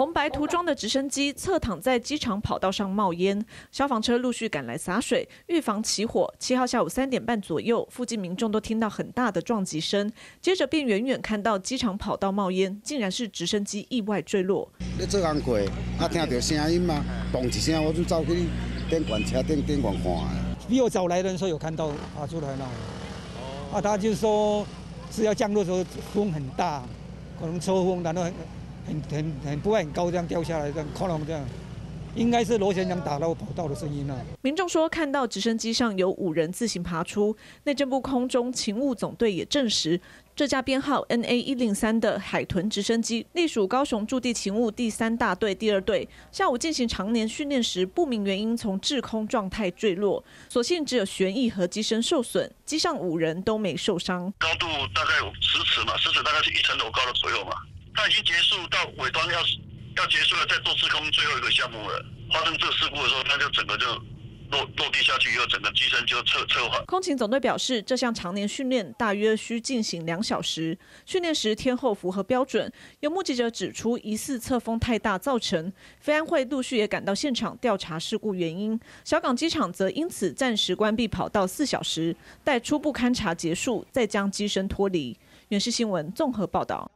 红白涂装的直升机侧躺在机场跑道上冒烟，消防车陆续赶来洒水，预防起火。七号下午三点半左右，附近民众都听到很大的撞击声，接着便远远看到机场跑道冒烟，竟然是直升机意外坠落。你做工过，啊听到声音嘛，嘣一声，我就走去电管车电电管看。比我早来的人说有看到爬出来了，啊，他就说是要降落的时候风很大，可能抽风，然后很。很很很不会很高，这样掉下来，这样哐啷这样，应该是螺旋桨打到跑道的声音啊。民众说看到直升机上有五人自行爬出，内政部空中勤务总队也证实，这架编号 NA 一零三的海豚直升机隶属高雄驻地勤务第三大队第二队，下午进行常年训练时，不明原因从制空状态坠落，所幸只有旋翼和机身受损，机上五人都没受伤。高度大概十尺嘛，十尺大概是一层楼高的左右嘛。它已经结束到尾端要要结束了，在做施工最后一个项目了。发生这个事故的时候，它就整个就落落地下去以后，整个机身就侧侧滑。空勤总队表示，这项常年训练大约需进行两小时，训练时天后符合标准。有目击者指出，疑似侧风太大造成。飞安会陆续也赶到现场调查事故原因。小港机场则因此暂时关闭跑道四小时，待初步勘查结束，再将机身脱离。原视新闻综合报道。